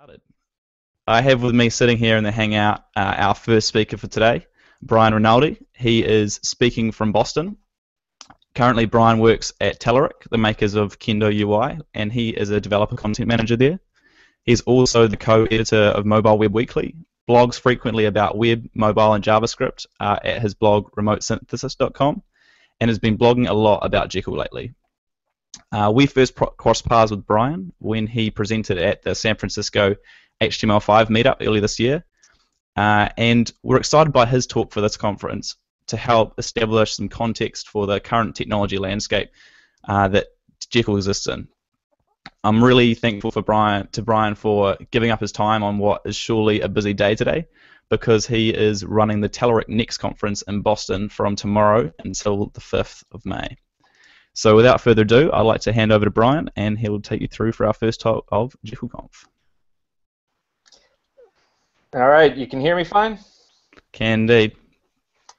started. I have with me sitting here in the Hangout uh, our first speaker for today, Brian Rinaldi. He is speaking from Boston. Currently, Brian works at Telerik, the makers of Kendo UI, and he is a developer content manager there. He's also the co-editor of Mobile Web Weekly, blogs frequently about web, mobile, and JavaScript uh, at his blog remotesynthesis.com, and has been blogging a lot about Jekyll lately. Uh, we first pro- crossed paths with Brian when he presented at the San Francisco HTML5 meetup earlier this year, uh, and we're excited by his talk for this conference to help establish some context for the current technology landscape uh, that Jekyll exists in. I'm really thankful for Brian to Brian for giving up his time on what is surely a busy day today, because he is running the Telerik Next conference in Boston from tomorrow until the 5th of May. So without further ado, I'd like to hand over to Brian, and he'll take you through for our first talk of JekyllConf. All right, you can hear me fine? Can indeed.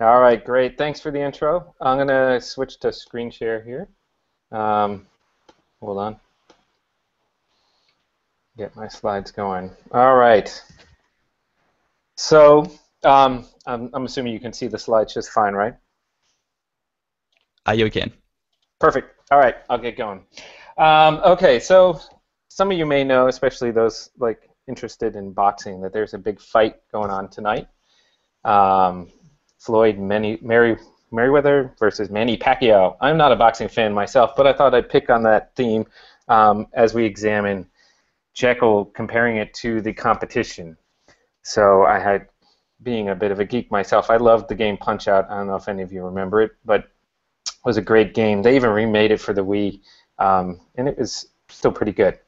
All right, great. Thanks for the intro. I'm going to switch to screen share here. Um, hold on. Get my slides going. All right. So um, I'm, I'm assuming you can see the slides just fine, right? Uh, you can. Perfect. All right, I'll get going. Um, okay, so some of you may know, especially those like interested in boxing, that there's a big fight going on tonight. Um, Floyd Many, Mary, Mayweather versus Manny Pacquiao. I'm not a boxing fan myself, but I thought I'd pick on that theme um, as we examine Jekyll, comparing it to the competition. So I had, being a bit of a geek myself, I loved the game Punch Out. I don't know if any of you remember it, but was a great game. They even remade it for the Wii, um, and it was still pretty good.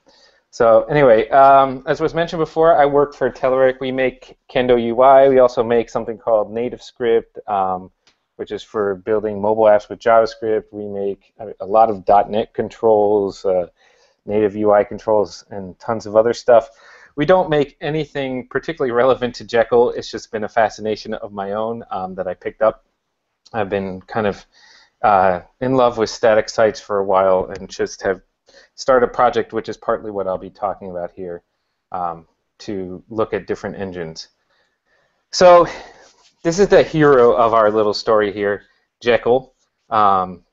So anyway, um, as was mentioned before, I work for Telerik. We make Kendo UI. We also make something called NativeScript, um, which is for building mobile apps with JavaScript. We make a, lot of .NET controls, uh, native UI controls, and tons of other stuff. We don't make anything particularly relevant to Jekyll. It's just been a fascination of my own um, that I picked up. I've been kind of uh, in love with static sites for a while and just have started a project which is partly what I'll be talking about here um, to look at different engines. So this is the hero of our little story here, Jekyll. Um,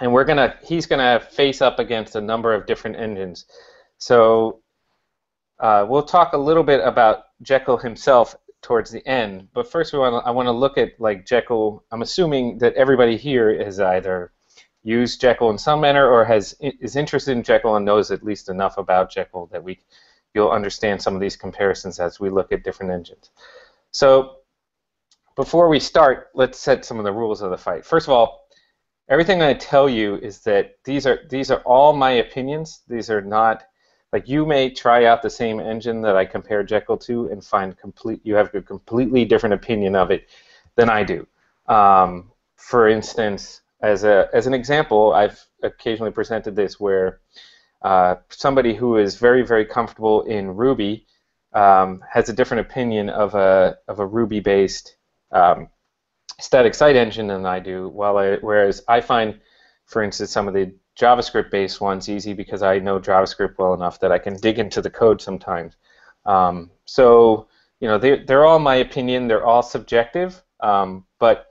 and we're gonna he's gonna face up against a number of different engines. So uh, we'll talk a little bit about Jekyll himself towards the end. But first, we want I want to look at like Jekyll. I'm assuming that everybody here has either used Jekyll in some manner or has is interested in Jekyll and knows at least enough about Jekyll that we you'll understand some of these comparisons as we look at different engines. So before we start, let's set some of the rules of the fight. First of all, everything I tell you is that these are these are all my opinions. These are not like you may try out the same engine that I compare Jekyll to and find complete you have a completely different opinion of it than I do. Um, for instance, as a as an example, I've occasionally presented this where uh, somebody who is very very comfortable in Ruby um, has a different opinion of a of a Ruby based um, static site engine than I do. While I, whereas I find, for instance, some of the JavaScript-based one's easy because I know JavaScript well enough that I can dig into the code sometimes. Um, so you know, they're, they're all my opinion. They're all subjective, um, but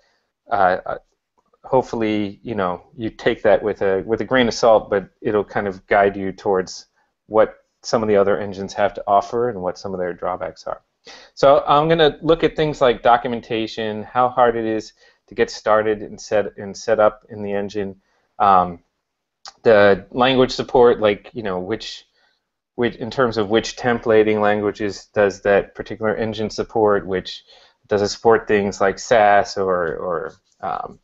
uh, uh, hopefully, you know, you take that with a with a grain of salt. But it'll kind of guide you towards what some of the other engines have to offer and what some of their drawbacks are. So I'm going to look at things like documentation, how hard it is to get started and set and set up in the engine. Um, the language support, like you know, which, which in terms of which templating languages does that particular engine support, which does it support things like Sass or or um,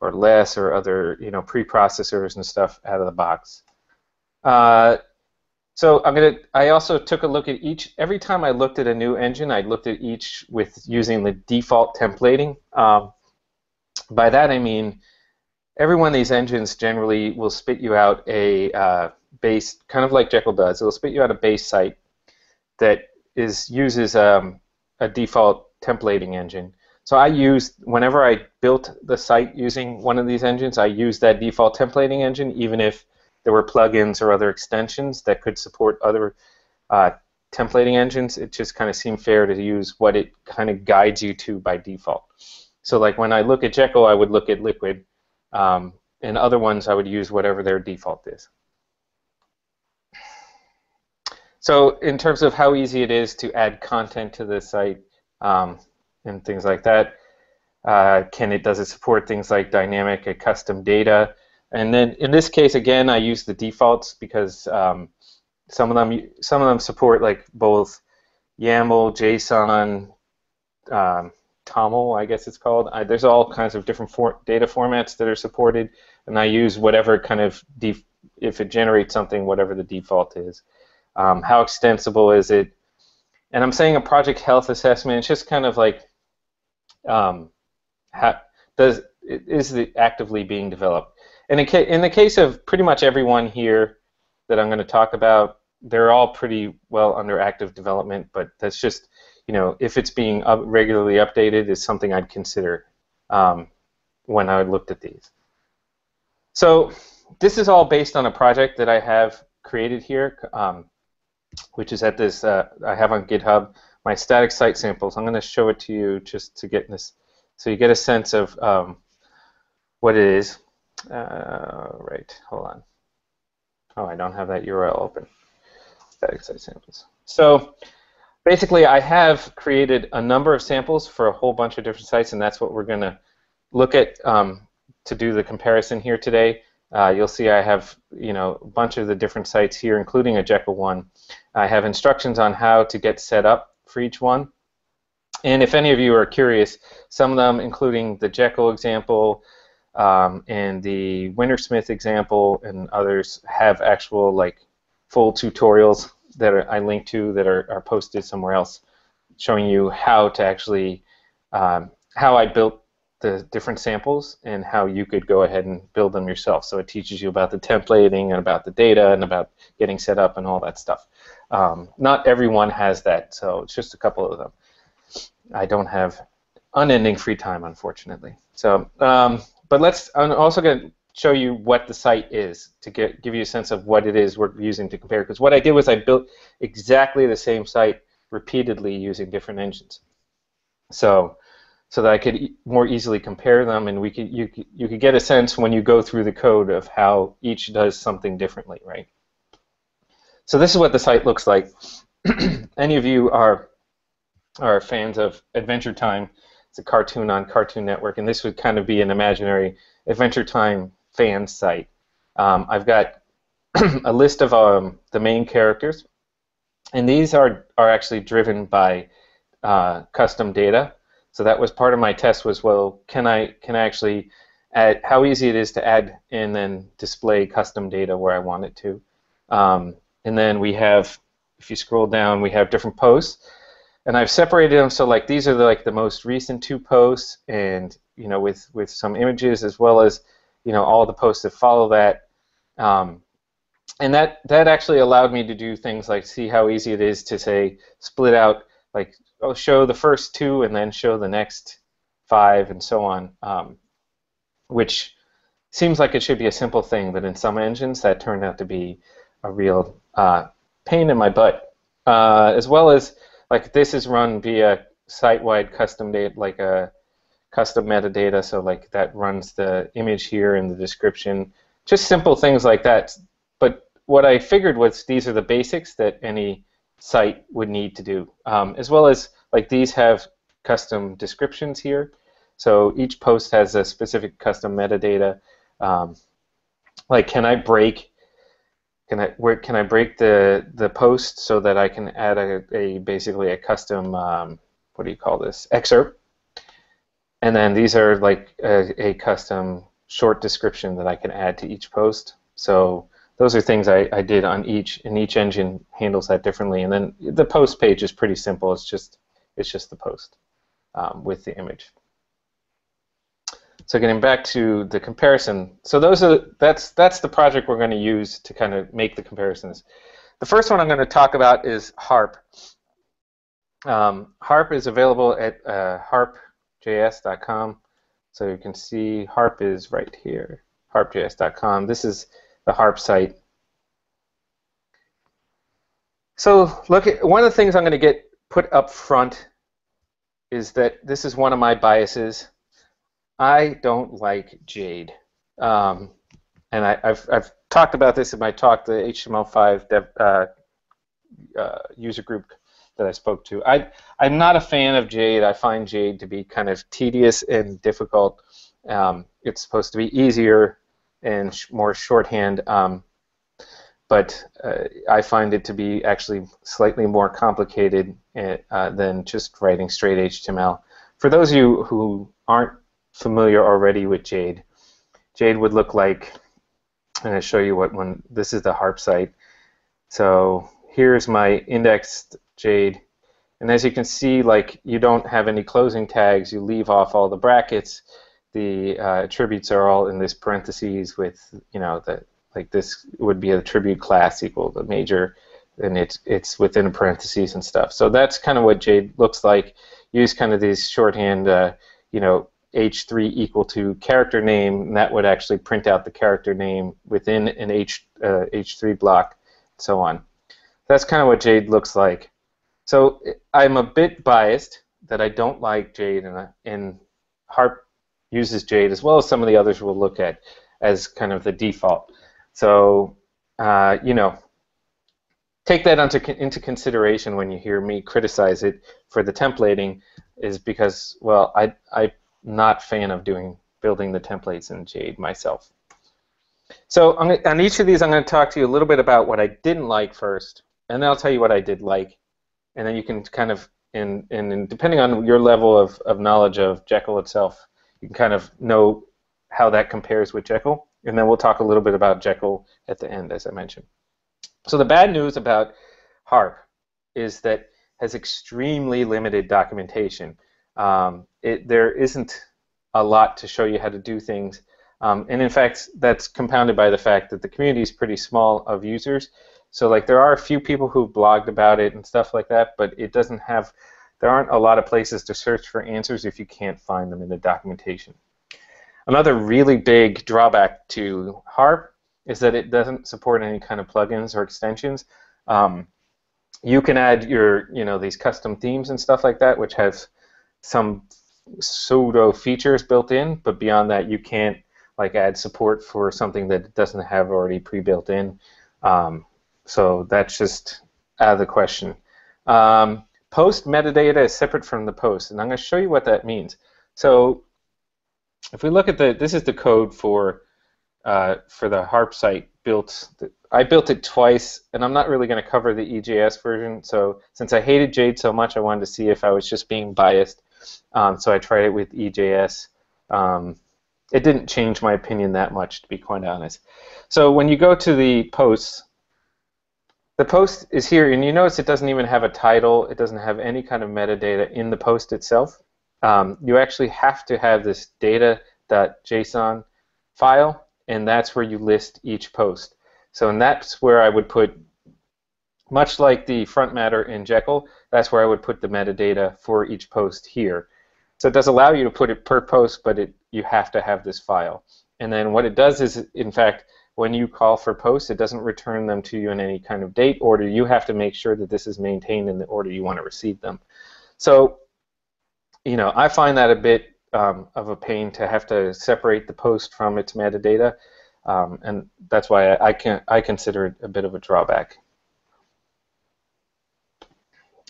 or less or other you know preprocessors and stuff out of the box. Uh, so I'm gonna. I also took a look at each. Every time I looked at a new engine, I looked at each with using the default templating. Um, by that I mean every one of these engines generally will spit you out a uh, base, kind of like Jekyll does. It'll spit you out a base site that is uses um, a default templating engine. So I used whenever I built the site using one of these engines, I used that default templating engine, even if there were plugins or other extensions that could support other uh, templating engines, it just kind of seemed fair to use what it kind of guides you to by default. So like when I look at Jekyll, I would look at Liquid, um, and other ones I would use whatever their default is. So in terms of how easy it is to add content to the site um, and things like that, uh, can it does it support things like dynamic and custom data? And then in this case, again, I use the defaults because um, some of them some of them support like both YAML, JSON, um, TOML, I guess it's called. I, there's all kinds of different for, data formats that are supported, and I use whatever kind of if it generates something, whatever the default is. Um, how extensible is it? And I'm saying a project health assessment. It's just kind of like um, does is it actively being developed? And in, ca- in the case of pretty much everyone here that I'm going to talk about, they're all pretty well under active development. But that's just you know if it's being up regularly updated is something I'd consider um, when I looked at these. So this is all based on a project that I have created here. Um, which is at this, uh, I have on GitHub, my static site samples. I'm going to show it to you just to get this, so you get a sense of um, what it is. Uh, right, hold on. Oh, I don't have that URL open. Static site samples. So basically, I have created a number of samples for a whole bunch of different sites, and that's what we're going to look at um, to do the comparison here today. Uh, you'll see I have you know a bunch of the different sites here, including a Jekyll one. I have instructions on how to get set up for each one. And if any of you are curious, some of them, including the Jekyll example um, and the Wintersmith example, and others, have actual like full tutorials that are, I link to that are, are posted somewhere else, showing you how to actually um, how I built the different samples and how you could go ahead and build them yourself. So it teaches you about the templating and about the data and about getting set up and all that stuff. Um, not everyone has that, so it's just a couple of them. I don't have unending free time, unfortunately. So, um, but let's. I'm also going to show you what the site is to get give you a sense of what it is we're using to compare. Because what I did was I built exactly the same site repeatedly using different engines. So so that I could e more easily compare them, and we could you you could get a sense when you go through the code of how each does something differently, right? So this is what the site looks like. Any of you are are fans of Adventure Time? It's a cartoon on Cartoon Network, and this would kind of be an imaginary Adventure Time fan site. Um, I've got a list of um, the main characters, and these are are actually driven by uh, custom data. So that was part of my test was well, can I can I actually add how easy it is to add and then display custom data where I want it to. Um, and then we have, if you scroll down, we have different posts, and I've separated them so like these are the, like the most recent two posts, and you know with with some images as well as you know all the posts that follow that. Um, and that that actually allowed me to do things like see how easy it is to say split out like I'll show the first two and then show the next five and so on, um, which seems like it should be a simple thing, but in some engines that turned out to be a real uh, pain in my butt. Uh, as well as like this is run via site-wide custom date like a custom metadata, so like that runs the image here in the description. Just simple things like that. But what I figured was these are the basics that any site would need to do, um, as well as like these have custom descriptions here. So each post has a specific custom metadata. Um, like, can I break? Can I where can I break the the post so that I can add a, a basically a custom um, what do you call this excerpt? And then these are like a, a custom short description that I can add to each post. So those are things I, I did on each, and each engine handles that differently. And then the post page is pretty simple. It's just it's just the post um, with the image. So getting back to the comparison, so those are that's that's the project we're going to use to kind of make the comparisons. The first one I'm going to talk about is HARP. Um, HARP is available at uh, harpjs.com. So you can see HARP is right here, harpjs.com. This is the HARP site. So look, at, one of the things I'm going to get put up front is that this is one of my biases. I don't like Jade. Um, and I, have I've talked about this in my talk, the HTML5 dev, uh, uh, user group that I spoke to. I, I'm not a fan of Jade. I find Jade to be kind of tedious and difficult. Um, it's supposed to be easier and sh more shorthand, um, but uh, I find it to be actually slightly more complicated uh, than just writing straight HTML. For those of you who aren't familiar already with Jade, Jade would look like, I'm going to show you what one, this is the harp site. So here's my indexed Jade. And as you can see, like you don't have any closing tags. You leave off all the brackets. The uh, attributes are all in this parentheses with, you know, the like this would be a attribute class equal the major, and it's it's within a parentheses and stuff. So that's kind of what Jade looks like. Use kind of these shorthand, uh, you know, h3 equal to character name, and that would actually print out the character name within an H, uh, h3 block, and so on. That's kind of what Jade looks like. So I'm a bit biased that I don't like Jade, and, and Harp uses Jade as well as some of the others we'll look at as kind of the default. So, uh, you know, take that into, into consideration when you hear me criticize it for the templating is because, well, I, I'm not fan of doing building the templates in Jade myself. So on, on each of these, I'm going to talk to you a little bit about what I didn't like first, and then I'll tell you what I did like, and then you can kind of, and, and depending on your level of, of knowledge of Jekyll itself, you can kind of know how that compares with Jekyll, and then we'll talk a little bit about Jekyll at the end, as I mentioned. So the bad news about HARP is that has extremely limited documentation. Um, it, there isn't a lot to show you how to do things. Um, and in fact, that's compounded by the fact that the community is pretty small of users. So like there are a few people who've blogged about it and stuff like that, but it doesn't have, there aren't a lot of places to search for answers if you can't find them in the documentation. Another really big drawback to HARP is that it doesn't support any kind of plugins or extensions. Um, you can add your, you know, these custom themes and stuff like that, which have some pseudo features built in, but beyond that, you can't like add support for something that doesn't have already pre-built in. Um, so that's just out of the question. Um, post metadata is separate from the post, and I'm going to show you what that means. So if we look at the, this is the code for uh, for the harp site built. I built it twice, and I'm not really going to cover the EJS version. So since I hated Jade so much, I wanted to see if I was just being biased um, so I tried it with EJS. Um, it didn't change my opinion that much, to be quite honest. So when you go to the posts, the post is here, and you notice it doesn't even have a title. It doesn't have any kind of metadata in the post itself. Um, you actually have to have this data.json file, and that's where you list each post. So and that's where I would put much like the front matter in Jekyll, that's where I would put the metadata for each post here. So it does allow you to put it per post, but it, you have to have this file. And then what it does is, in fact, when you call for posts, it doesn't return them to you in any kind of date order. You have to make sure that this is maintained in the order you want to receive them. So, you know, I find that a bit um, of a pain to have to separate the post from its metadata, um, and that's why I, I, can I consider it a bit of a drawback.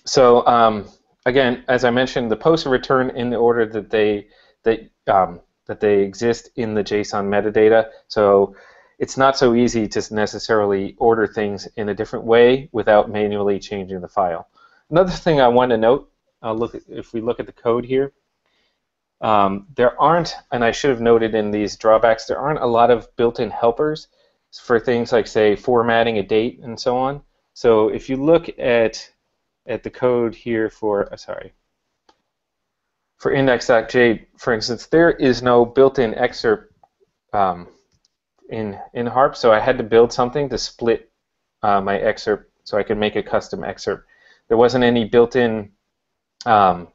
So um, again, as I mentioned, the posts are returned in the order that they that um, that they exist in the JSON metadata. So it's not so easy to necessarily order things in a different way without manually changing the file. Another thing I want to note, uh, look at, if we look at the code here, um, there aren't, and I should have noted in these drawbacks, there aren't a lot of built-in helpers for things like, say, formatting a date and so on. So if you look at at the code here for, uh, sorry, for index.jade, for instance, there is no built-in excerpt um, in, in HARP, so I had to build something to split uh, my excerpt so I could make a custom excerpt. There wasn't any built-in um,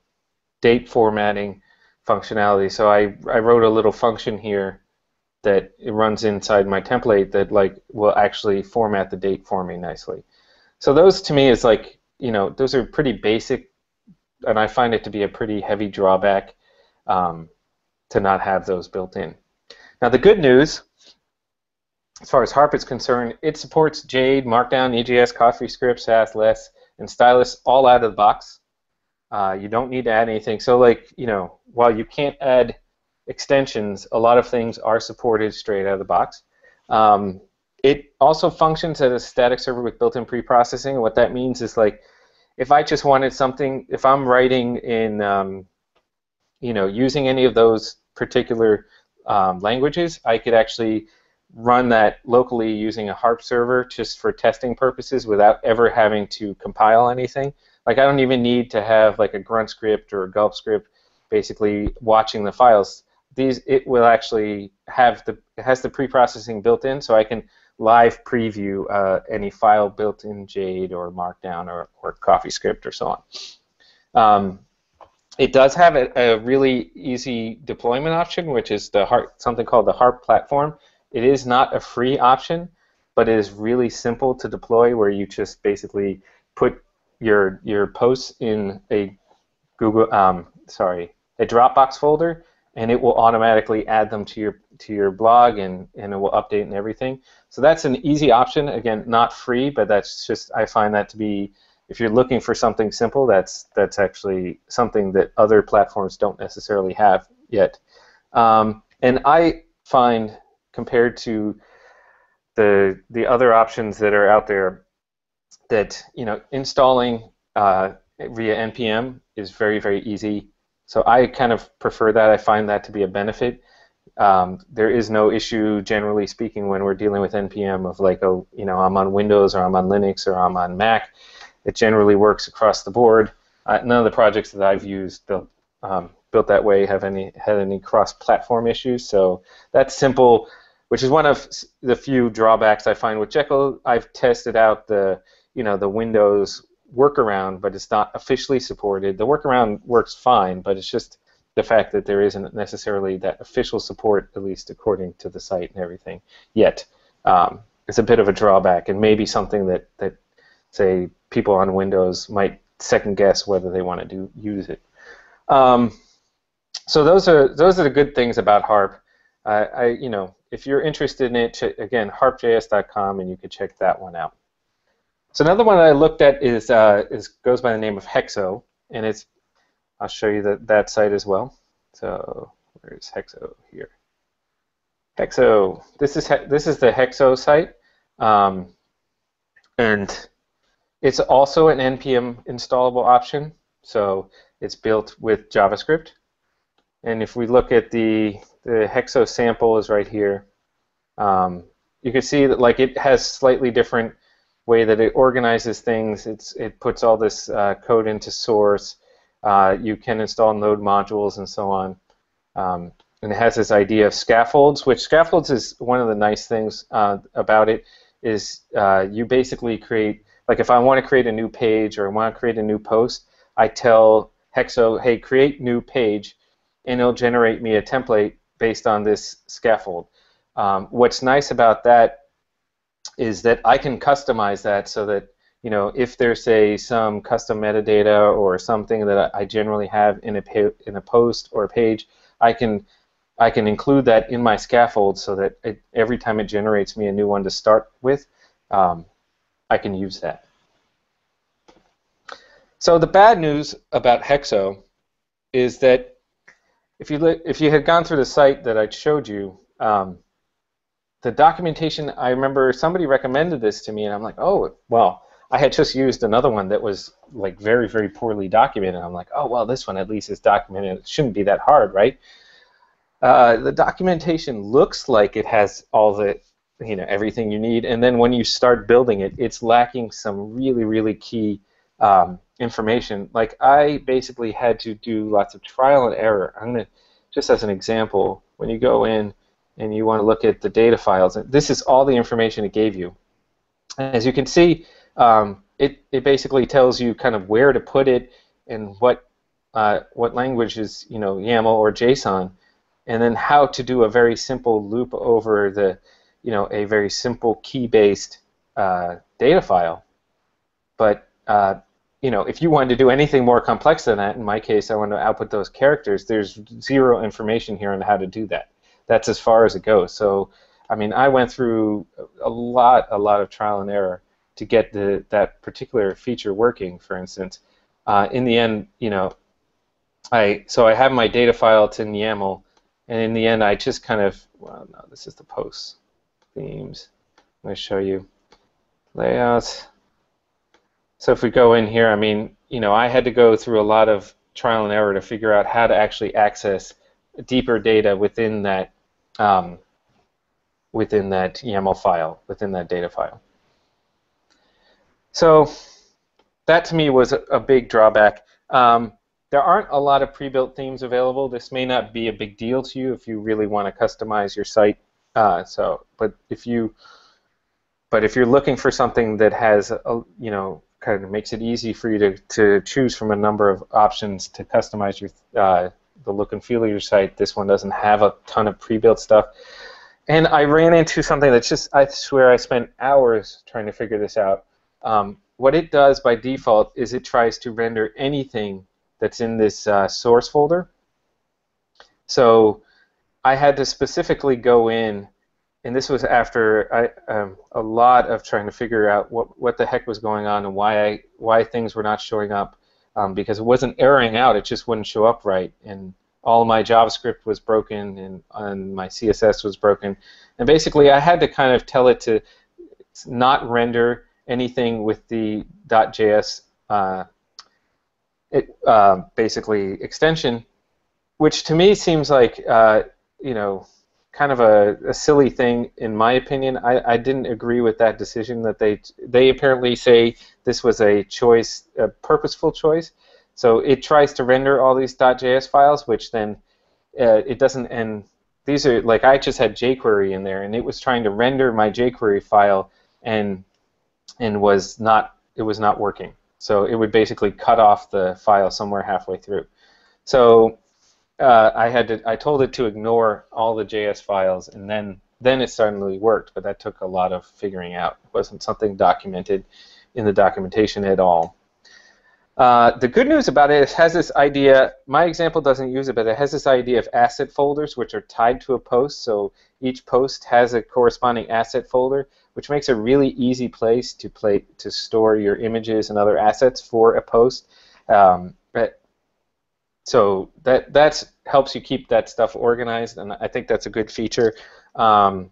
date formatting functionality, so I, I wrote a little function here that it runs inside my template that like will actually format the date for me nicely. so those to me is like you know those are pretty basic, and I find it to be a pretty heavy drawback um, to not have those built in. Now the good news, as far as Harp is concerned, it supports Jade, Markdown, EJS, CoffeeScript, Sass, Less, and Stylus all out of the box. Uh, you don't need to add anything. So like you know, while you can't add extensions, a lot of things are supported straight out of the box. Um, it also functions as a static server with built-in pre-processing. What that means is like, if I just wanted something, if I'm writing in, um, you know, using any of those particular um, languages, I could actually run that locally using a harp server just for testing purposes without ever having to compile anything. Like I don't even need to have like a grunt script or a gulp script basically watching the files. These it will actually have the has the pre-processing built in so I can live preview uh, any file built in Jade or Markdown or, or CoffeeScript or so on. Um, it does have a, a, really easy deployment option, which is the Harp, something called the Harp platform. It is not a free option, but it is really simple to deploy, where you just basically put your your posts in a Google, um, sorry, a Dropbox folder, and it will automatically add them to your to your blog and, and it will update and everything. So that's an easy option. Again, not free, but that's just I find that to be if you're looking for something simple, that's that's actually something that other platforms don't necessarily have yet. Um, and I find compared to the the other options that are out there that you know installing uh, via npm is very very easy. So I kind of prefer that. I find that to be a benefit. Um, there is no issue, generally speaking, when we're dealing with npm of like, oh, you know, I'm on Windows or I'm on Linux or I'm on Mac. It generally works across the board. Uh, none of the projects that I've used built um, built that way have any had any cross-platform issues. So that's simple, which is one of the few drawbacks I find with Jekyll. I've tested out the you know the Windows workaround, but it's not officially supported. The workaround works fine, but it's just the fact that there isn't necessarily that official support, at least according to the site and everything, yet. Um, it's a bit of a drawback, and maybe something that, that say people on Windows might second guess whether they want to do use it. Um, so those are those are the good things about Harp. Uh, I you know if you're interested in it, again harpjs.com, and you can check that one out. So another one I looked at is, uh, is goes by the name of Hexo, and it's I'll show you that that site as well. So where's Hexo here? Hexo. This is this is the Hexo site, um, and it's also an npm installable option. So it's built with JavaScript. And if we look at the the Hexo sample is right here. Um, you can see that like it has slightly different way that it organizes things. It's it puts all this uh, code into source. Uh, you can install node modules and so on. Um, and it has this idea of scaffolds, which scaffolds is one of the nice things uh, about it. Is uh, you basically create like if I want to create a new page or I want to create a new post, I tell Hexo, hey, create new page, and it'll generate me a template based on this scaffold. Um, what's nice about that is that I can customize that so that you know if there's say some custom metadata or something that I generally have in a in a post or a page, I can I can include that in my scaffold so that it, every time it generates me a new one to start with, um, I can use that. So the bad news about Hexo is that if you if you had gone through the site that I showed you, um, the documentation, I remember somebody recommended this to me, and I'm like, oh, well, I had just used another one that was like very, very poorly documented. I'm like, oh, well, this one at least is documented. It shouldn't be that hard, right? Uh, the documentation looks like it has all the, you know, everything you need, and then when you start building it, it's lacking some really, really key um, information. Like I basically had to do lots of trial and error. I'm gonna, just as an example, when you go in and you want to look at the data files. and This is all the information it gave you. As you can see, um, it, it basically tells you kind of where to put it and what uh, what language is you know YAML or JSON, and then how to do a very simple loop over the you know a very simple key-based uh, data file. but uh, you know, if you wanted to do anything more complex than that, in my case, I want to output those characters. There's zero information here on how to do that. That's as far as it goes. So, I mean, I went through a lot, a lot of trial and error to get the that particular feature working. For instance, uh, in the end, you know, I so I have my data file to YAML, and in the end, I just kind of well, no, this is the posts themes. I'm going to show you layouts. So if we go in here, I mean, you know, I had to go through a lot of trial and error to figure out how to actually access deeper data within that um, within that YAML file, within that data file. So that to me was a, big drawback. Um, there aren't a lot of pre-built themes available. This may not be a big deal to you if you really want to customize your site. Uh, so, but if you but if you're looking for something that has a, you know kind of makes it easy for you to, to choose from a number of options to customize your uh, the look and feel of your site. This one doesn't have a ton of pre-built stuff. And I ran into something that's just, I swear I spent hours trying to figure this out. Um, what it does by default is it tries to render anything that's in this uh, source folder. So I had to specifically go in and this was after I, um, a lot of trying to figure out what, what the heck was going on and why I, why things were not showing up um, because it wasn't erroring out it just wouldn't show up right. And all my JavaScript was broken and, and my CSS was broken. And basically I had to kind of tell it to not render anything with the .js uh, it, uh, basically extension which to me seems like uh, you know kind of a, a, silly thing in my opinion. I, I didn't agree with that decision that they they apparently say this was a choice, a purposeful choice. So it tries to render all these .js files, which then uh, it doesn't. And these are like I just had jQuery in there, and it was trying to render my jQuery file, and and was not it was not working. So it would basically cut off the file somewhere halfway through. So uh, I had to I told it to ignore all the JS files, and then then it suddenly worked. But that took a lot of figuring out. It wasn't something documented in the documentation at all. Uh, the good news about it, it has this idea. My example doesn't use it, but it has this idea of asset folders, which are tied to a post. So each post has a corresponding asset folder, which makes a really easy place to play to store your images and other assets for a post. Um, so that that helps you keep that stuff organized, and I think that's a good feature. Um,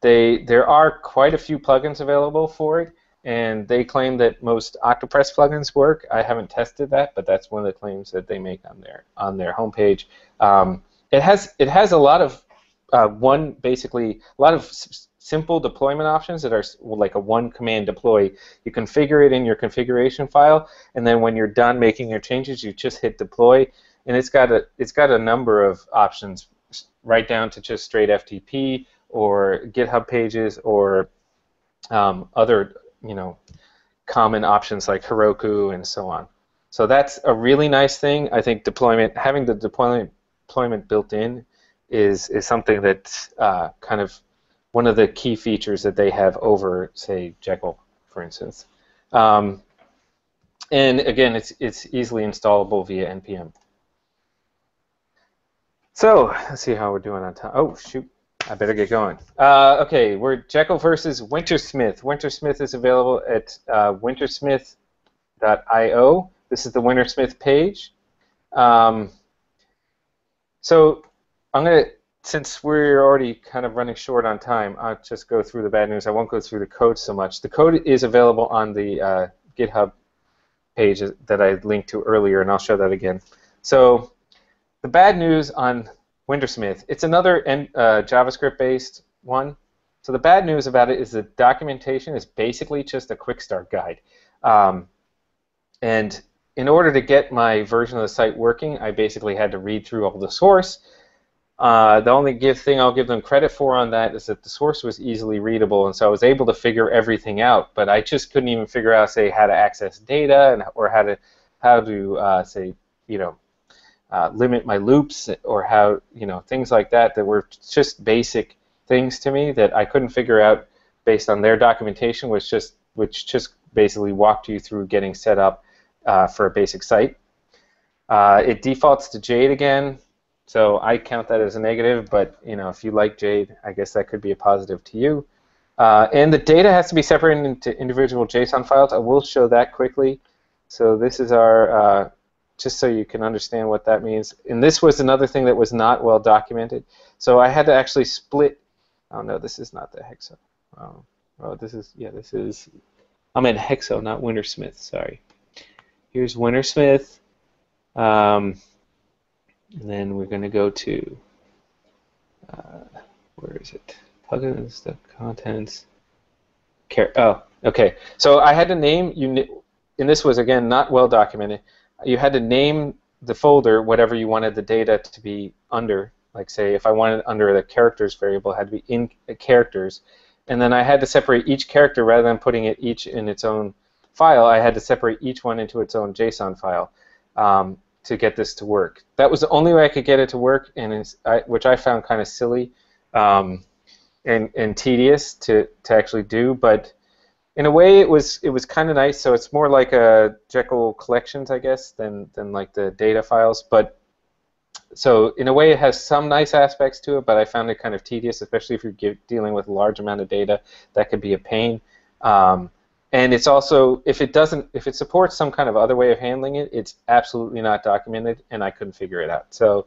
they there are quite a few plugins available for it, and they claim that most Octopress plugins work. I haven't tested that, but that's one of the claims that they make on their on their homepage. Um, it has it has a lot of uh, one basically a lot of simple deployment options that are like a one command deploy. You configure it in your configuration file, and then when you're done making your changes, you just hit deploy, and it's got a it's got a number of options, right down to just straight FTP or GitHub pages or um, other you know common options like Heroku and so on. So that's a really nice thing. I think deployment having the deployment deployment built in is is something that uh, kind of one of the key features that they have over, say, Jekyll, for instance. Um, and again, it's, it's easily installable via NPM. So let's see how we're doing on time. Oh, shoot. I better get going. Uh, okay, we're Jekyll versus Wintersmith. Wintersmith is available at uh, wintersmith.io. This is the Wintersmith page. Um, so I'm going to since we're already kind of running short on time, I'll just go through the bad news. I won't go through the code so much. The code is available on the uh, GitHub page that I linked to earlier, and I'll show that again. So the bad news on Wintersmith, it's another uh, JavaScript-based one. So the bad news about it is the documentation is basically just a quick start guide. Um, and in order to get my version of the site working, I basically had to read through all the source, uh, the only give thing I'll give them credit for on that is that the source was easily readable, and so I was able to figure everything out. But I just couldn't even figure out, say, how to access data and or how to how to uh, say, you know, uh, limit my loops or how you know things like that that were just basic things to me that I couldn't figure out based on their documentation, which just which just basically walked you through getting set up uh, for a basic site. Uh, it defaults to Jade again, so I count that as a negative, but you know, if you like Jade, I guess that could be a positive to you. Uh, and the data has to be separated into individual JSON files. I will show that quickly. So this is our, uh, just so you can understand what that means. And this was another thing that was not well documented. So I had to actually split, oh no, this is not the hexo. Oh, oh this is, yeah, this is, I'm in hexo, not Wintersmith, sorry. Here's Wintersmith. Um, and then we're going to go to, uh, where is it? Plugins, the contents. Care, oh, okay. So I had to name, you, and this was, again, not well documented. You had to name the folder whatever you wanted the data to be under. Like, say, if I wanted under the characters variable, it had to be in uh, characters. And then I had to separate each character rather than putting it each in its own file. I had to separate each one into its own JSON file. Um, to get this to work. That was the only way I could get it to work, and I, which I found kind of silly um, and, and tedious to, to actually do. But in a way, it was it was kind of nice. So it's more like a Jekyll collections, I guess, than than like the data files. But so in a way, it has some nice aspects to it, but I found it kind of tedious, especially if you're dealing with a large amount of data. That could be a pain. Um, and it's also if it doesn't if it supports some kind of other way of handling it, it's absolutely not documented, and I couldn't figure it out. So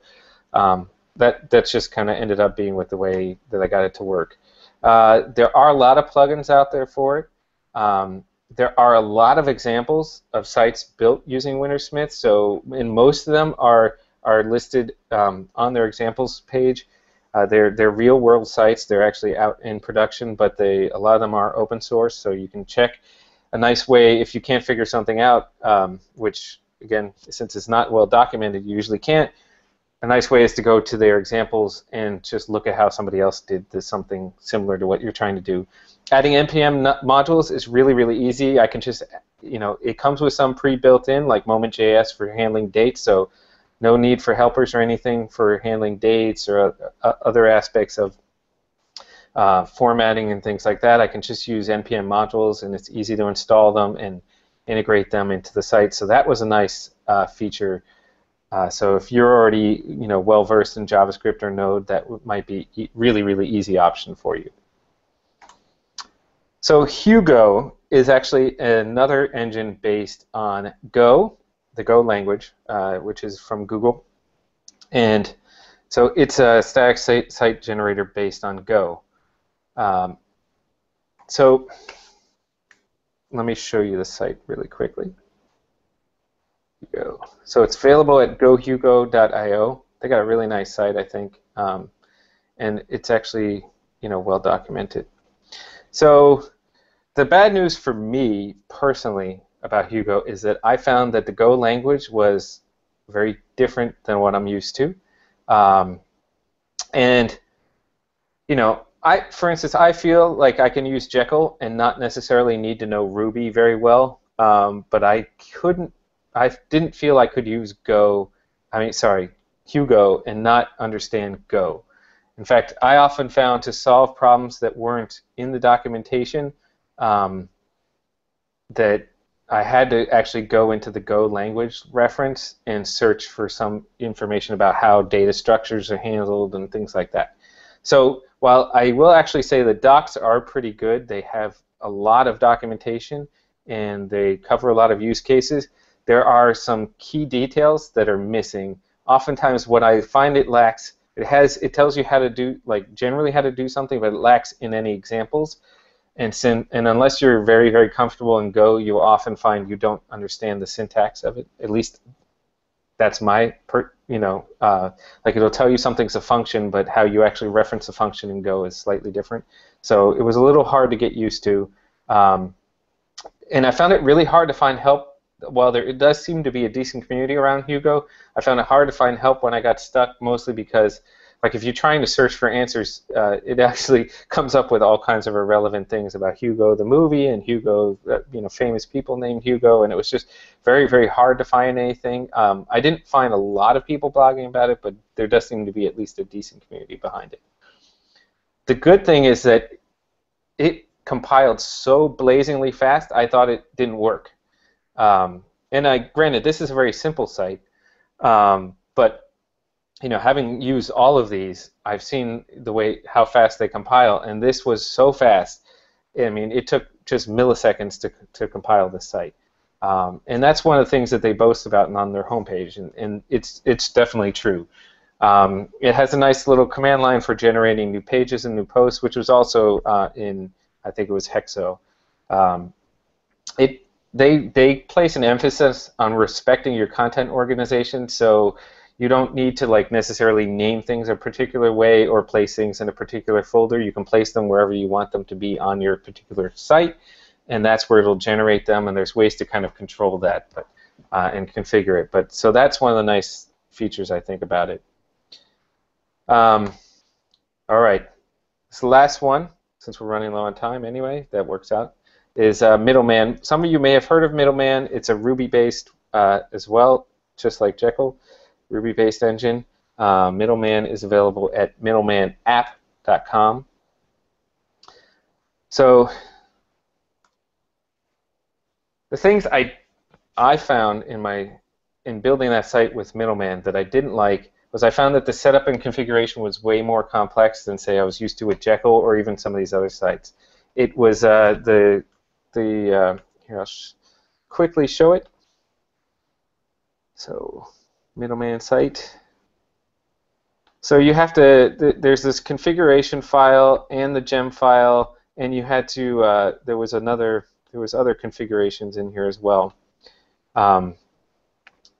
um, that that's just kind of ended up being with the way that I got it to work. Uh, there are a lot of plugins out there for it. Um, there are a lot of examples of sites built using Wintersmith. So, and most of them are are listed um, on their examples page. Uh, they're they're real world sites. They're actually out in production, but they a lot of them are open source, so you can check a nice way if you can't figure something out, um, which again, since it's not well documented, you usually can't. A nice way is to go to their examples and just look at how somebody else did this, something similar to what you're trying to do. Adding npm modules is really really easy. I can just you know it comes with some pre-built in like Moment.js for handling dates, so no need for helpers or anything for handling dates or uh, other aspects of uh, formatting and things like that. I can just use npm modules, and it's easy to install them and integrate them into the site. So that was a nice uh, feature. Uh, so if you're already you know well versed in JavaScript or Node, that might be e really really easy option for you. So Hugo is actually another engine based on Go, the Go language, uh, which is from Google, and so it's a static site, site generator based on Go. Um, so let me show you the site really quickly. Go. So it's available at gohugo.io. They got a really nice site, I think, um, and it's actually you know well documented. So the bad news for me personally about Hugo is that I found that the Go language was very different than what I'm used to, um, and you know I, for instance, I feel like I can use Jekyll and not necessarily need to know Ruby very well, um, but I couldn't, I didn't feel I could use Go, I mean, sorry, Hugo and not understand Go. In fact, I often found to solve problems that weren't in the documentation um, that I had to actually go into the Go language reference and search for some information about how data structures are handled and things like that. So while I will actually say the docs are pretty good, they have a lot of documentation and they cover a lot of use cases, there are some key details that are missing. Oftentimes what I find it lacks, it has it tells you how to do like generally how to do something, but it lacks in any examples. And, sin, and unless you're very, very comfortable in Go, you'll often find you don't understand the syntax of it. At least that's my per, you know uh, like it'll tell you something's a function but how you actually reference a function in go is slightly different so it was a little hard to get used to um, and I found it really hard to find help while there it does seem to be a decent community around Hugo I found it hard to find help when I got stuck mostly because like if you're trying to search for answers, uh, it actually comes up with all kinds of irrelevant things about Hugo the movie and Hugo, uh, you know, famous people named Hugo, and it was just very, very hard to find anything. Um, I didn't find a lot of people blogging about it, but there does seem to be at least a decent community behind it. The good thing is that it compiled so blazingly fast, I thought it didn't work. Um, and I granted this is a very simple site, um, but you know, having used all of these, I've seen the way how fast they compile, and this was so fast. I mean, it took just milliseconds to to compile this site, um, and that's one of the things that they boast about on their homepage, and, and it's it's definitely true. Um, it has a nice little command line for generating new pages and new posts, which was also uh, in I think it was Hexo. Um, it they they place an emphasis on respecting your content organization, so you don't need to like necessarily name things a particular way or place things in a particular folder. You can place them wherever you want them to be on your particular site, and that's where it'll generate them. And there's ways to kind of control that, but uh, and configure it. But so that's one of the nice features I think about it. Um, all right, this last one since we're running low on time anyway. That works out is uh, Middleman. Some of you may have heard of Middleman. It's a Ruby-based uh, as well, just like Jekyll, Ruby-based engine. Uh, Middleman is available at middlemanapp.com. So the things I I found in my in building that site with Middleman that I didn't like was I found that the setup and configuration was way more complex than say I was used to with Jekyll or even some of these other sites. It was uh, the the uh, here I'll quickly show it. So middleman site. So you have to th there's this configuration file and the gem file, and you had to uh, there was another there was other configurations in here as well. Um,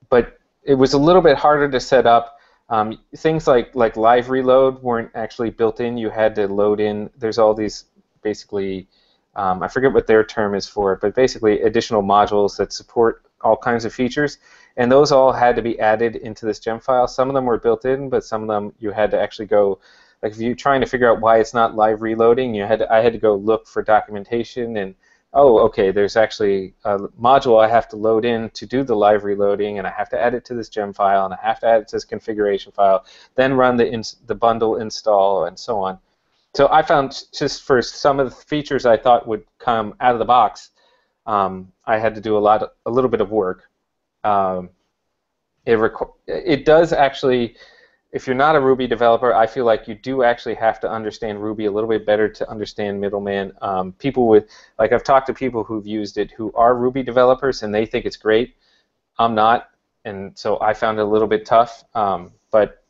but it was a little bit harder to set up. Um, things like like live reload weren't actually built in. You had to load in. There's all these basically um, I forget what their term is for it, but basically additional modules that support all kinds of features, and those all had to be added into this gem file. Some of them were built in, but some of them you had to actually go, like if you're trying to figure out why it's not live reloading, you had to, I had to go look for documentation and oh, okay, there's actually a module I have to load in to do the live reloading, and I have to add it to this gem file, and I have to add it to this configuration file, then run the, the bundle install, and so on. So I found just for some of the features I thought would come out of the box, um, I had to do a lot, a little bit of work. Um, it it does actually, if you're not a Ruby developer, I feel like you do actually have to understand Ruby a little bit better to understand middleman. Um, people with, like I've talked to people who've used it who are Ruby developers and they think it's great. I'm not, and so I found it a little bit tough. Um, but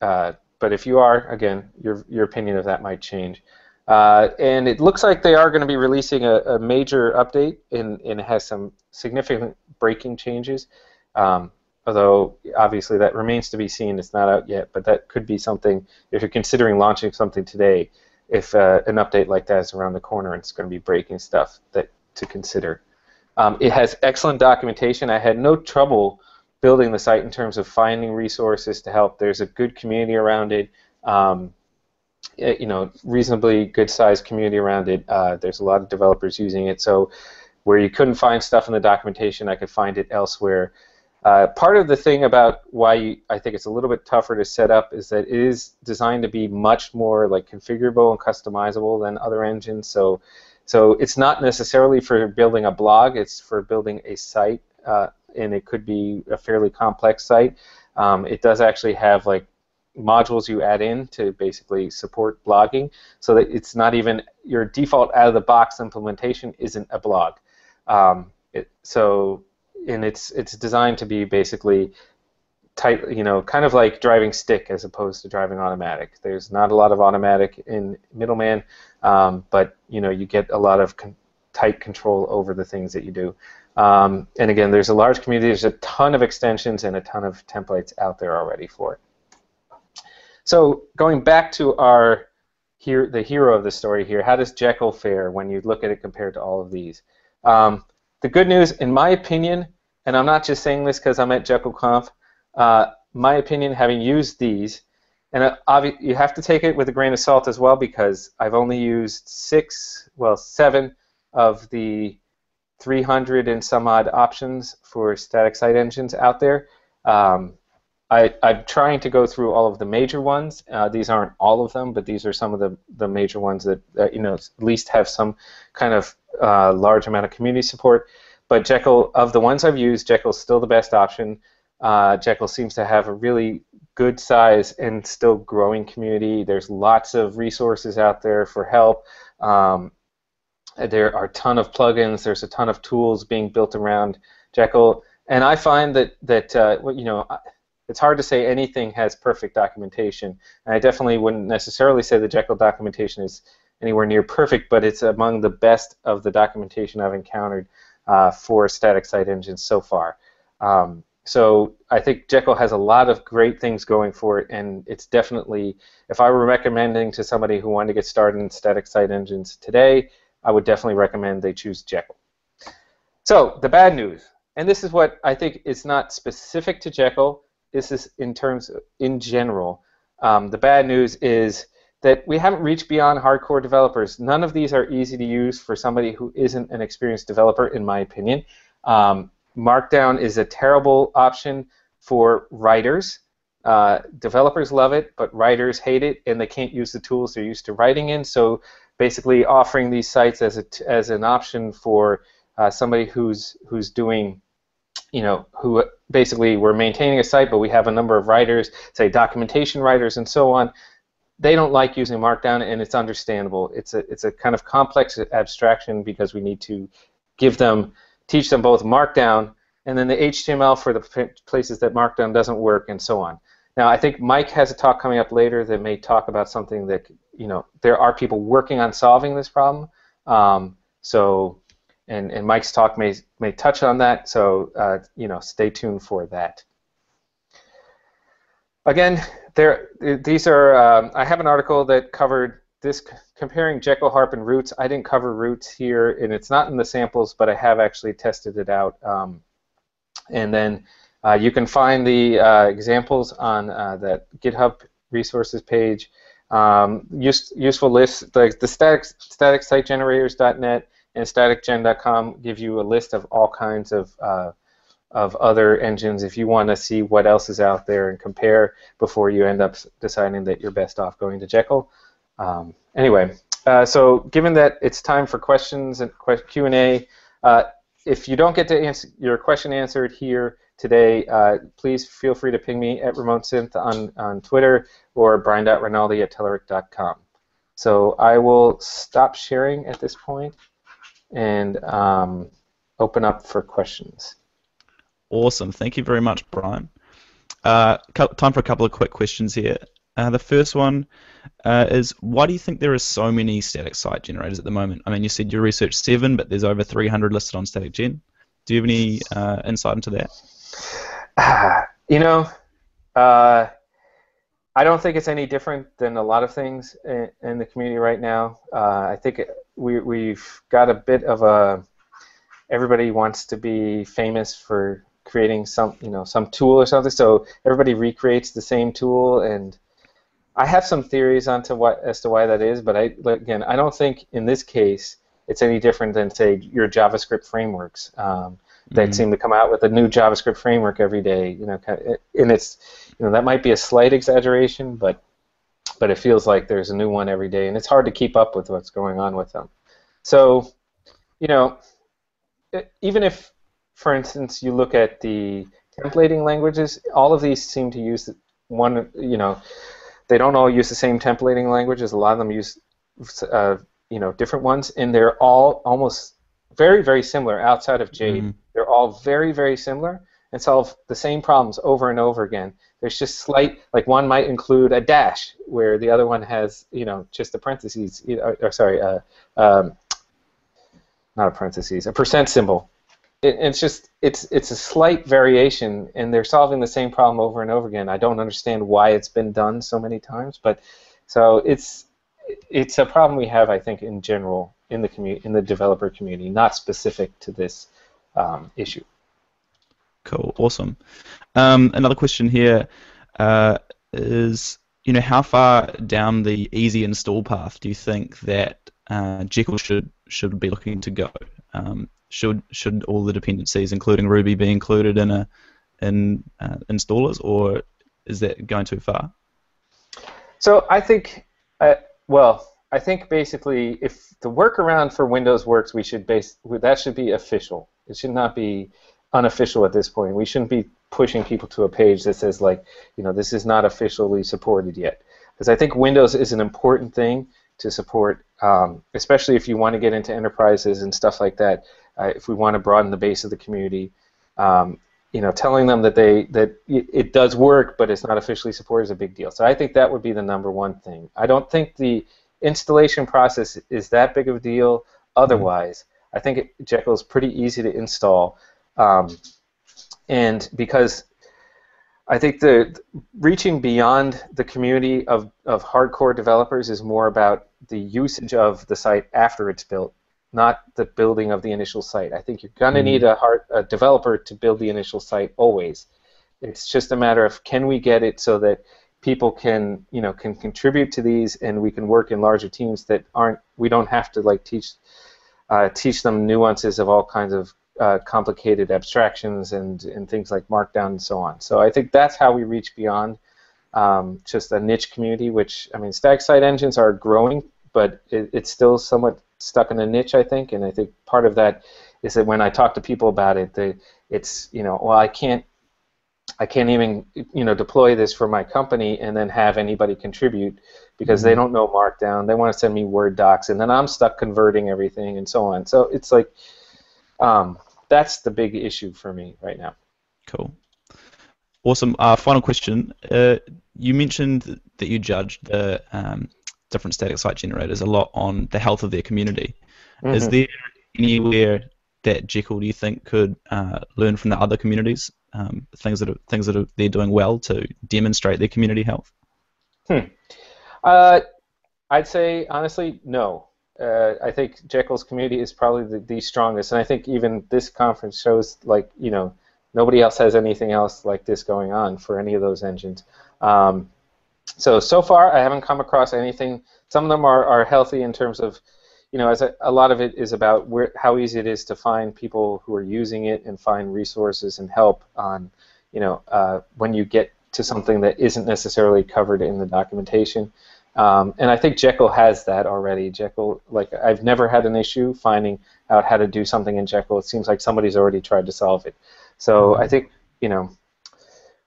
uh, but if you are, again, your your opinion of that might change. Uh, and it looks like they are going to be releasing a, a major update, and, and, it has some significant breaking changes. Um, although obviously that remains to be seen. It's not out yet, but that could be something if you're considering launching something today. If uh, an update like that is around the corner and it's going to be breaking stuff that to consider. Um, it has excellent documentation. I had no trouble building the site in terms of finding resources to help. There's a good community around it. Um, you know, reasonably good sized community around it. Uh, there's a lot of developers using it. So where you couldn't find stuff in the documentation, I could find it elsewhere. Uh, part of the thing about why you, I think it's a little bit tougher to set up is that it is designed to be much more like configurable and customizable than other engines. So, so it's not necessarily for building a blog; it's for building a site. Uh, and it could be a fairly complex site. Um, it does actually have like modules you add in to basically support blogging, so that it's not even your default out of the box implementation isn't a blog. Um, it, so and it's it's designed to be basically tight, you know, kind of like driving stick as opposed to driving automatic. There's not a lot of automatic in Middleman, um, but you know you get a lot of con tight control over the things that you do. Um, and again, there's a large community. There's a ton of extensions and a ton of templates out there already for it. So going back to our here, the hero of the story here, how does Jekyll fare when you look at it compared to all of these? Um, the good news, in my opinion, and I'm not just saying this because I'm at JekyllConf, uh, my opinion, having used these, and uh, you have to take it with a grain of salt as well because I've only used six, well, seven of the 300 and some odd options for static site engines out there. Um, I, I'm trying to go through all of the major ones. Uh, these aren't all of them, but these are some of the, the major ones that, that you know at least have some kind of uh, large amount of community support. But Jekyll, of the ones I've used, Jekyll's still the best option. Uh, Jekyll seems to have a really good size and still growing community. There's lots of resources out there for help. Um, there are a ton of plugins. There's a ton of tools being built around Jekyll, and I find that that uh, you know it's hard to say anything has perfect documentation. And I definitely wouldn't necessarily say the Jekyll documentation is anywhere near perfect, but it's among the best of the documentation I've encountered uh, for static site engines so far. Um, so I think Jekyll has a lot of great things going for it, and it's definitely, if I were recommending to somebody who wanted to get started in static site engines today, I would definitely recommend they choose Jekyll. So the bad news, and this is what I think is not specific to Jekyll, this is in terms of, in general. Um, the bad news is that we haven't reached beyond hardcore developers. None of these are easy to use for somebody who isn't an experienced developer, in my opinion. Um, Markdown is a terrible option for writers. Uh, developers love it, but writers hate it, and they can't use the tools they're used to writing in. So basically, offering these sites as a as an option for uh, somebody who's who's doing, you know, who basically we're maintaining a site, but we have a number of writers, say documentation writers and so on they don't like using Markdown, and it's understandable. It's a it's a kind of complex abstraction because we need to give them teach them both Markdown and then the HTML for the places that Markdown doesn't work, and so on. Now, I think Mike has a talk coming up later that may talk about something that you know there are people working on solving this problem. Um, so, and and Mike's talk may may touch on that. So, uh, you know, stay tuned for that. Again, there these are. Um, I have an article that covered this comparing Jekyll Harp and Roots. I didn't cover Roots here, and it's not in the samples, but I have actually tested it out. Um, and then uh, you can find the uh, examples on uh, that GitHub resources page. Um, use, useful lists, like the static, static site generators.net and staticgen.com give you a list of all kinds of uh, of other engines if you want to see what else is out there and compare before you end up deciding that you're best off going to Jekyll. Um, anyway, uh, so given that it's time for questions and Q&A, uh, if you don't get to answer your question answered here today, uh, please feel free to ping me at RemoteSynth on, on Twitter or brian.rinaldi at telerik.com. So I will stop sharing at this point and um, open up for questions. Awesome. Thank you very much, Brian. Uh, time for a couple of quick questions here. Uh, the first one uh, is why do you think there are so many static site generators at the moment? I mean, you said you researched seven, but there's over 300 listed on Static Gen. Do you have any uh, insight into that? you know, uh, I don't think it's any different than a lot of things in, in the community right now. Uh, I think we, we've got a bit of a everybody wants to be famous for creating some you know some tool or something so everybody recreates the same tool and I have some theories onto what as to why that is, but I again I don't think in this case it's any different than say your JavaScript frameworks um, that mm-hmm. seem to come out with a new JavaScript framework every day. You know, and it's you know that might be a slight exaggeration, but but it feels like there's a new one every day, and it's hard to keep up with what's going on with them. So, you know, it, even if, for instance, you look at the templating languages, all of these seem to use one, you know they don't all use the same templating languages. A lot of them use uh, you know different ones, and they're all almost very very similar outside of Jade. Mm-hmm. They're all very very similar and solve the same problems over and over again. There's just slight like one might include a dash where the other one has you know just a parentheses or, or sorry uh, um, not a parentheses a percent symbol it, it's just it's it's a slight variation, and they're solving the same problem over and over again. I don't understand why it's been done so many times, but so it's it's a problem we have, I think, in general in the community, in the developer community, not specific to this um, issue. Cool, awesome. Um, another question here uh, is, you know, how far down the easy install path do you think that uh, Jekyll should should be looking to go? Um, should should all the dependencies, including Ruby, be included in a in uh, installers, or is that going too far? So I think, uh, well, I think basically if the workaround for Windows works, we should base that should be official. It should not be unofficial at this point. We shouldn't be pushing people to a page that says like, you know, this is not officially supported yet. Because I think Windows is an important thing to support, um, especially if you want to get into enterprises and stuff like that. Uh, if we want to broaden the base of the community, um, you know, telling them that they that it does work, but it's not officially supported is a big deal. So I think that would be the number one thing. I don't think the installation process is that big of a deal. Otherwise, I think it, Jekyll is pretty easy to install, um, and because I think the reaching beyond the community of, of hardcore developers is more about the usage of the site after it's built, not the building of the initial site. I think you're going to mm-hmm. need a, hard, a developer to build the initial site always. It's just a matter of can we get it so that people can you know can contribute to these and we can work in larger teams that aren't we don't have to like teach uh, teach them nuances of all kinds of uh, complicated abstractions and, and things like Markdown and so on. So I think that's how we reach beyond um, just a niche community, which, I mean, static site engines are growing, but it, it's still somewhat stuck in a niche, I think. And I think part of that is that when I talk to people about it, they, it's, you know, well, I can't I can't even you know deploy this for my company and then have anybody contribute because mm-hmm. they don't know Markdown. They want to send me Word docs, and then I'm stuck converting everything and so on. So it's like um, that's the big issue for me right now. Cool. Awesome. Uh, final question. Uh, you mentioned that you judge the um, different static site generators a lot on the health of their community. Mm-hmm. Is there anywhere that Jekyll do you think could uh, learn from the other communities, um, things that are, things that are, they're doing well to demonstrate their community health? Hmm. Uh, I'd say honestly, no uh, I think Jekyll's community is probably the, the strongest, and I think even this conference shows like you know nobody else has anything else like this going on for any of those engines. Um, so so far I haven't come across anything. Some of them are, are healthy in terms of you know as a, a lot of it is about where how easy it is to find people who are using it and find resources and help on you know uh, when you get to something that isn't necessarily covered in the documentation. Um, and I think Jekyll has that already. Jekyll, like I've never had an issue finding out how to do something in Jekyll. It seems like somebody's already tried to solve it. So mm-hmm. I think you know,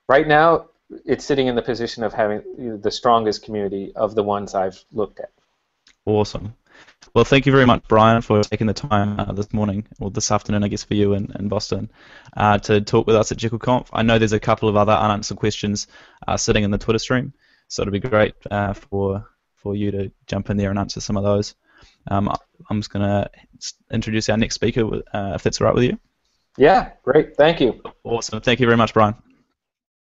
right now it's sitting in the position of having the strongest community of the ones I've looked at. Awesome. Well, thank you very much, Brian, for taking the time uh, this morning, or this afternoon, I guess, for you in, in Boston, uh, to talk with us at JekyllConf. I know there's a couple of other unanswered questions uh, sitting in the Twitter stream. So it'll be great uh, for for you to jump in there and answer some of those. Um, I'm just going to introduce our next speaker, uh, if that's all right with you. Yeah, great. Thank you. Awesome. Thank you very much, Brian.